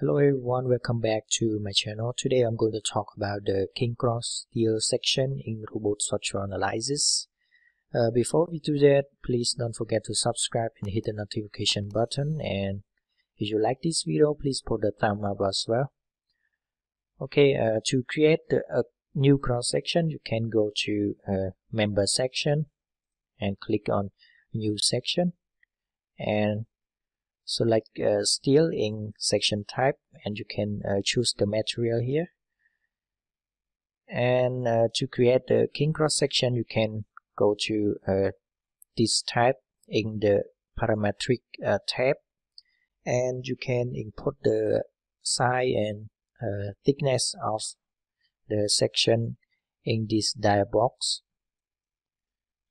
Hello everyone, welcome back to my channel. Today I'm going to talk about the King Cross steel section in Robot Structural Analysis. Uh, before we do that, please don't forget to subscribe and hit the notification button and if you like this video, please put the thumb up as well. Okay, uh, to create a new cross section, you can go to uh, member section and click on new section and select uh, steel in section type and you can uh, choose the material here. And uh, to create the king cross section you can go to uh, this type in the parametric uh, tab. And you can input the size and uh, thickness of the section in this dialog box.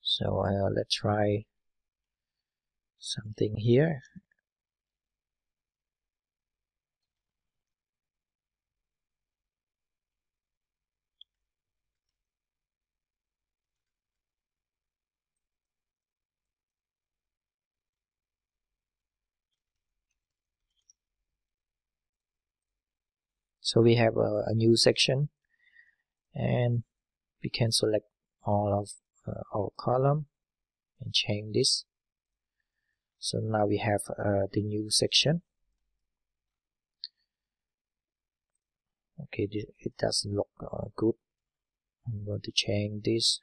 So let's try something here so we have a, a new section. And we can select all of uh, our column and change this. So now we have uh, the new section. Okay it doesn't look uh, good. I'm going to change this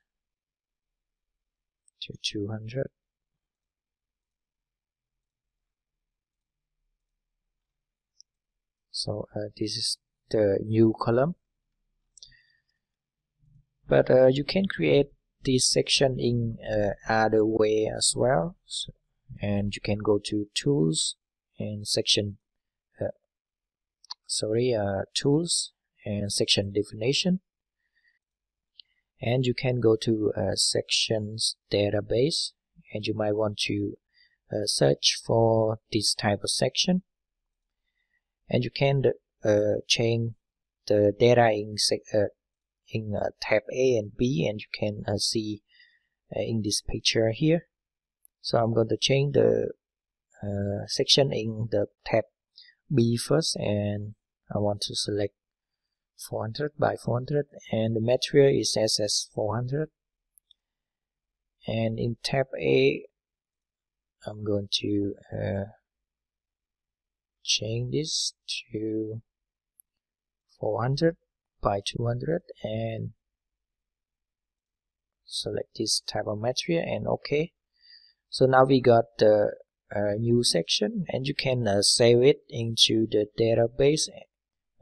to 200 so uh, this is the new column. But uh, you can create this section in uh, other way as well. So, and you can go to tools and section uh, sorry uh, tools and section definition. And you can go to uh, sections database. And you might want to uh, search for this type of section. And you can uh, change the data in uh, in uh, tab A and B and you can uh, see uh, in this picture here. So I'm going to change the uh, section in the tab B first and I want to select 400 by 400 and the material is SS400 and in tab A I'm going to change this to 400 by 200 and select this type of material and okay so now we got the uh, new section and you can uh, save it into the database.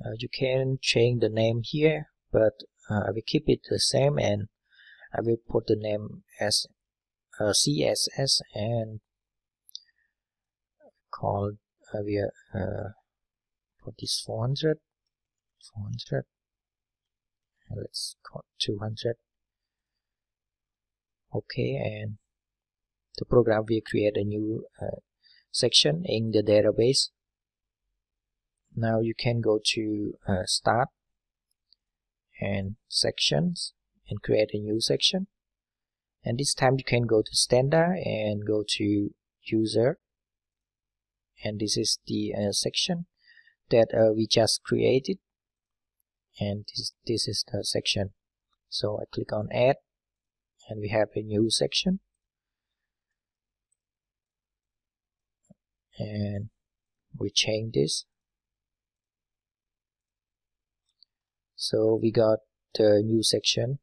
Uh, you can change the name here but uh, I will keep it the same and I will put the name as uh, CSS and call uh, we uh, put this 400 400 and let's call 200 okay and the program will create a new uh, section in the database. Now you can go to uh, start and sections and create a new section. And this time you can go to standard and go to user and this is the uh, section that uh, we just created. And this, this is the section. So I click on add and we have a new section. And we change this. So we got the new section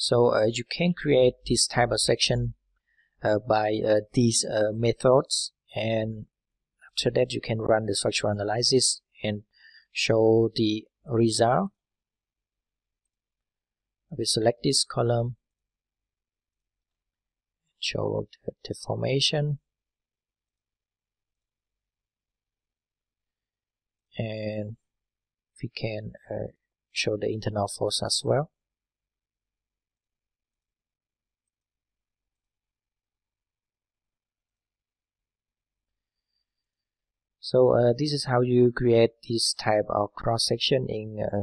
so uh, you can create this type of section uh, by uh, these methods. And after that you can run the structural analysis and show the result. We select this column. Show the deformation and we can uh, show the internal force as well so uh, this is how you create this type of cross section in uh,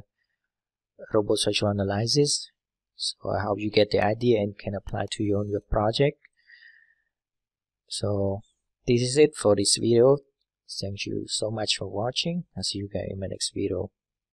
robot structural analysis. So hope you get the idea and can apply to your own web project. So this is it for this video. Thank you so much for watching. I'll see you guys in my next video